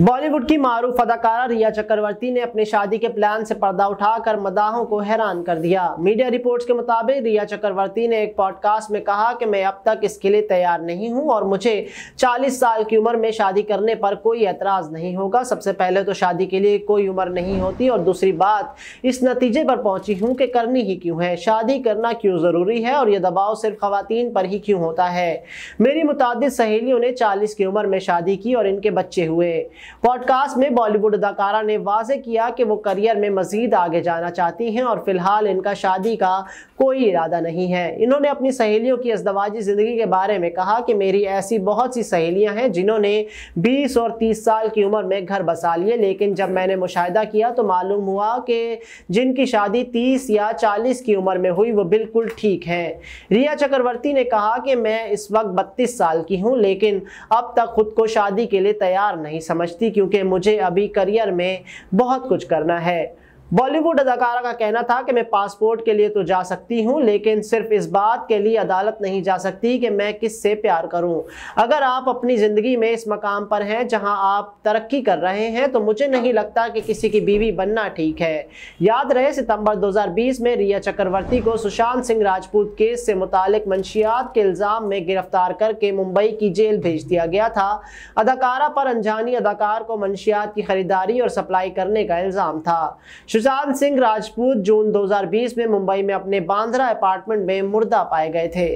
बॉलीवुड की मारूफ अदाकारा रिया चक्रवर्ती ने अपनी शादी के प्लान से पर्दा उठाकर मदाहों को हैरान कर दिया। मीडिया रिपोर्ट्स के मुताबिक रिया चक्रवर्ती ने एक पॉडकास्ट में कहा कि मैं अब तक इसके लिए तैयार नहीं हूँ और मुझे 40 साल की उम्र में शादी करने पर कोई एतराज़ नहीं होगा। सबसे पहले तो शादी के लिए कोई उम्र नहीं होती और दूसरी बात, इस नतीजे पर पहुँची हूँ कि करनी ही क्यों है? शादी करना क्यों ज़रूरी है और यह दबाव सिर्फ़ खातन पर ही क्यों होता है? मेरी मुतद सहेलियों ने चालीस की उम्र में शादी की और इनके बच्चे हुए। पॉडकास्ट में बॉलीवुड अदाकारा ने वाजे किया कि वो करियर में मजीद आगे जाना चाहती हैं और फ़िलहाल इनका शादी का कोई इरादा नहीं है। इन्होंने अपनी सहेलियों की अजदवाजी ज़िंदगी के बारे में कहा कि मेरी ऐसी बहुत सी सहेलियाँ हैं जिन्होंने 20 और 30 साल की उम्र में घर बसा लिए, लेकिन जब मैंने मुशाहिदा किया तो मालूम हुआ कि जिनकी शादी 30 या 40 की उम्र में हुई वो बिल्कुल ठीक है। रिया चक्रवर्ती ने कहा कि मैं इस वक्त बत्तीस साल की हूँ, लेकिन अब तक खुद को शादी के लिए तैयार नहीं समझती। थी क्योंकि मुझे अभी करियर में बहुत कुछ करना है। बॉलीवुड अदाकारा का कहना था कि मैं पासपोर्ट के लिए तो जा सकती हूँ, लेकिन सिर्फ़ इस बात के लिए अदालत नहीं जा सकती कि मैं किससे प्यार करूँ। अगर आप अपनी ज़िंदगी में इस मकाम पर हैं जहाँ आप तरक्की कर रहे हैं तो मुझे नहीं लगता कि किसी की बीवी बनना ठीक है। याद रहे, सितंबर 2020 में रिया चक्रवर्ती को सुशांत सिंह राजपूत केस से मुतालिक मंशियात के इल्ज़ाम में गिरफ़्तार करके मुंबई की जेल भेज दिया गया था। अदाकारा पर अनजानी अदाकार को मंशियात की खरीदारी और सप्लाई करने का इल्ज़ाम था। सुशांत सिंह राजपूत जून 2020 में मुंबई में अपने बांद्रा अपार्टमेंट में मुर्दा पाए गए थे।